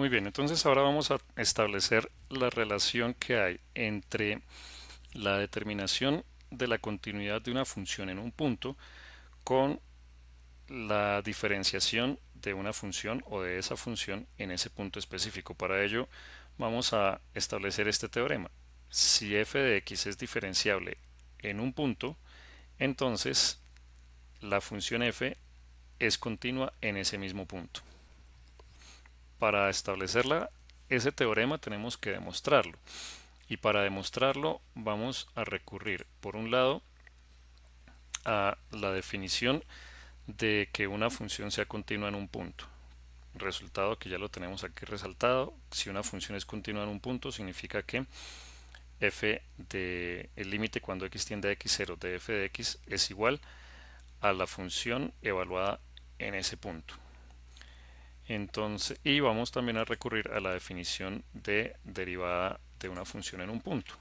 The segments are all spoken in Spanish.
Muy bien, entonces ahora vamos a establecer la relación que hay entre la determinación de la continuidad de una función en un punto con la diferenciación de una función o de esa función en ese punto específico. Para ello vamos a establecer este teorema. Si f de x es diferenciable en un punto, entonces la función f es continua en ese mismo punto para establecerla, ese teorema tenemos que demostrarlo. Y para demostrarlo vamos a recurrir, por un lado, a la definición de que una función sea continua en un punto. Resultado que ya lo tenemos aquí resaltado. Si una función es continua en un punto, significa que f de el límite cuando x tiende a x0 de f de x es igual a la función evaluada en ese punto. Entonces, y vamos también a recurrir a la definición de derivada de una función en un punto.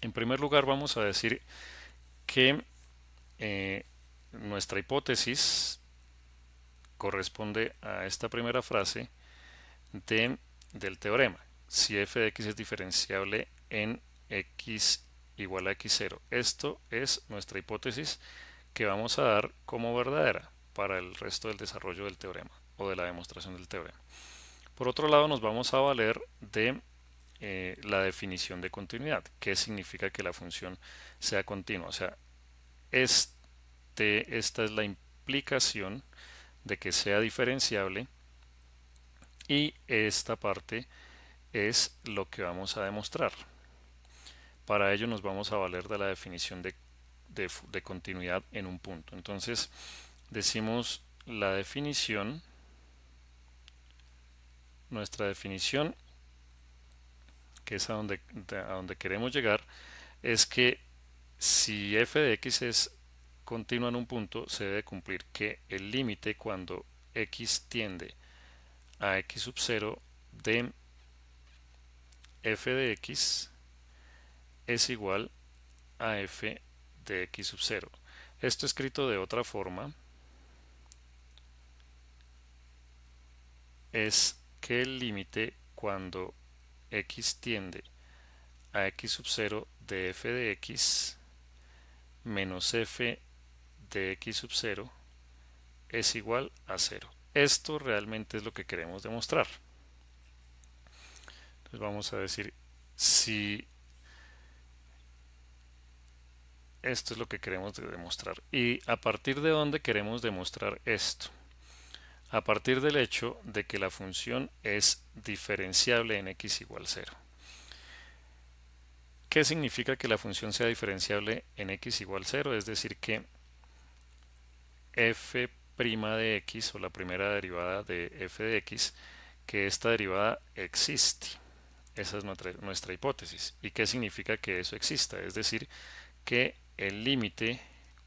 En primer lugar vamos a decir que eh, nuestra hipótesis corresponde a esta primera frase de, del teorema. Si f de x es diferenciable en x igual a x0. Esto es nuestra hipótesis que vamos a dar como verdadera para el resto del desarrollo del teorema o de la demostración del teorema. Por otro lado, nos vamos a valer de eh, la definición de continuidad. ¿Qué significa que la función sea continua? O sea, este, esta es la implicación de que sea diferenciable y esta parte es lo que vamos a demostrar. Para ello nos vamos a valer de la definición de, de continuidad en un punto. Entonces decimos la definición nuestra definición, que es a donde, a donde queremos llegar, es que si f de x es continua en un punto, se debe cumplir que el límite cuando x tiende a x sub 0 de f de x es igual a f de x sub 0. Esto escrito de otra forma es que el límite cuando x tiende a x sub 0 de f de x menos f de x sub 0 es igual a 0. Esto realmente es lo que queremos demostrar. Entonces vamos a decir si esto es lo que queremos demostrar. ¿Y a partir de dónde queremos demostrar esto? A partir del hecho de que la función es diferenciable en x igual 0. ¿Qué significa que la función sea diferenciable en x igual 0? Es decir que f' de x o la primera derivada de f de x, que esta derivada existe. Esa es nuestra, nuestra hipótesis. ¿Y qué significa que eso exista? Es decir, que el límite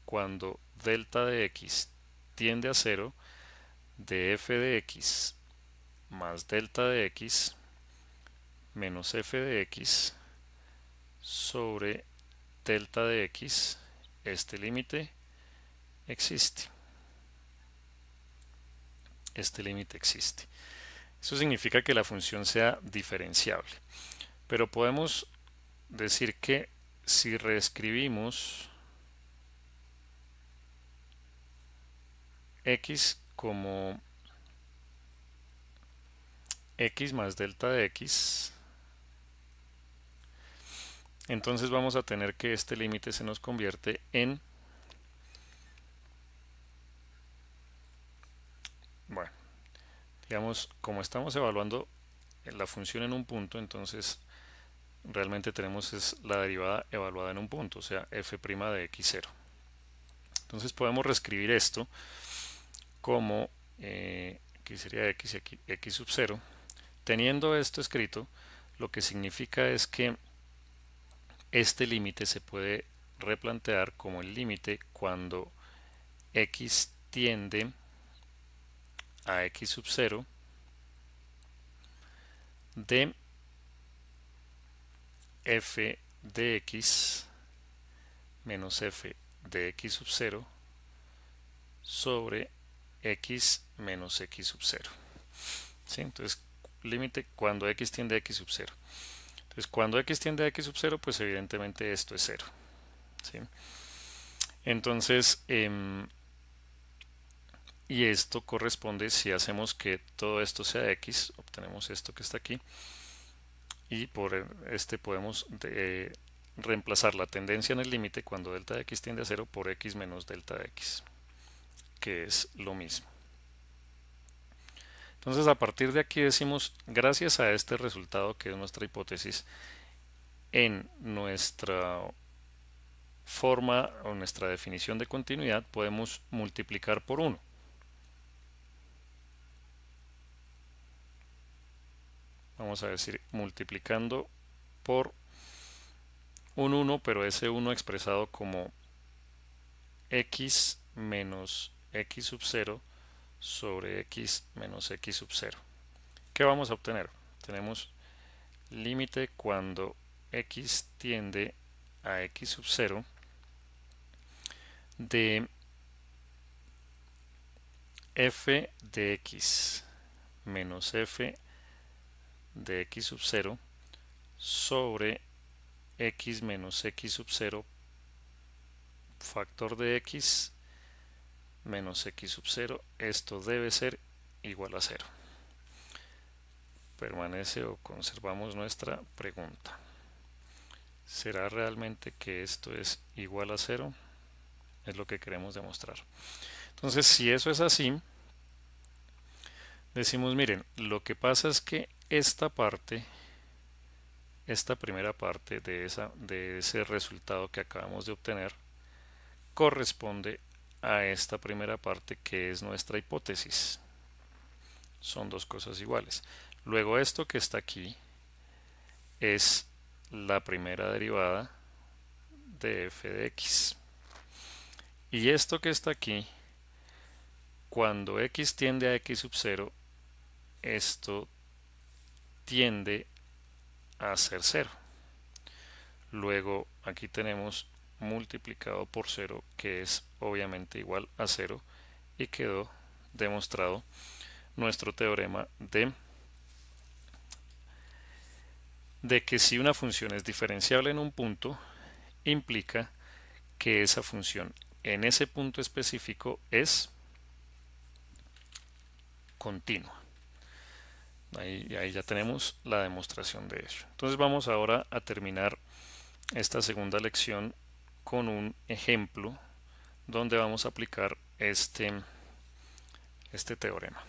cuando delta de x tiende a 0 de f de x más delta de x menos f de x sobre delta de x, este límite existe. Este límite existe. Eso significa que la función sea diferenciable. Pero podemos decir que si reescribimos x como x más delta de x. Entonces vamos a tener que este límite se nos convierte en bueno digamos como estamos evaluando la función en un punto entonces realmente tenemos es la derivada evaluada en un punto o sea f' de x0 entonces podemos reescribir esto como eh, aquí sería x, x, x sub 0 teniendo esto escrito lo que significa es que este límite se puede replantear como el límite cuando x tiende a x sub 0 de f de x menos f de x sub 0 sobre x menos x sub 0. ¿sí? Entonces, límite cuando x tiende a x sub 0. Entonces, cuando x tiende a x sub 0, pues evidentemente esto es 0. ¿sí? Entonces, eh, y esto corresponde si hacemos que todo esto sea x, obtenemos esto que está aquí, y por este podemos de, reemplazar la tendencia en el límite cuando delta de x tiende a 0 por x menos delta de x, que es lo mismo. Entonces a partir de aquí decimos, gracias a este resultado que es nuestra hipótesis, en nuestra forma o nuestra definición de continuidad podemos multiplicar por 1. Vamos a decir multiplicando por un 1, pero ese 1 expresado como x menos x sub 0 sobre x menos x sub 0. ¿Qué vamos a obtener? Tenemos límite cuando x tiende a x sub 0 de f de x menos f de x sub 0 sobre x menos x sub 0 factor de x menos x sub 0, esto debe ser igual a 0. Permanece o conservamos nuestra pregunta. ¿Será realmente que esto es igual a 0? Es lo que queremos demostrar. Entonces, si eso es así, decimos, miren, lo que pasa es que esta parte, esta primera parte de, esa, de ese resultado que acabamos de obtener, corresponde a esta primera parte que es nuestra hipótesis. Son dos cosas iguales. Luego esto que está aquí es la primera derivada de f de x. Y esto que está aquí, cuando x tiende a x sub 0, esto tiende a ser 0. Luego aquí tenemos multiplicado por 0 que es obviamente igual a 0 y quedó demostrado nuestro teorema de de que si una función es diferenciable en un punto implica que esa función en ese punto específico es continua. Ahí, ahí, ya tenemos la demostración de ello. Entonces vamos ahora a terminar esta segunda lección con un ejemplo donde vamos a aplicar este, este teorema.